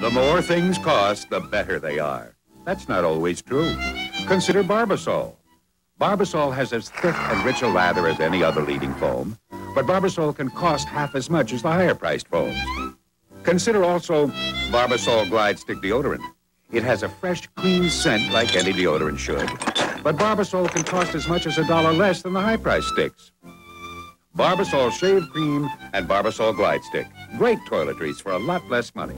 The more things cost, the better they are. That's not always true. Consider Barbasol. Barbasol has as thick and rich a lather as any other leading foam, but Barbasol can cost half as much as the higher-priced foams. Consider also Barbasol Glide Stick Deodorant. It has a fresh, clean scent like any deodorant should, but Barbasol can cost as much as a dollar less than the high-priced sticks. Barbasol Shave Cream and Barbasol Glide Stick. Great toiletries for a lot less money.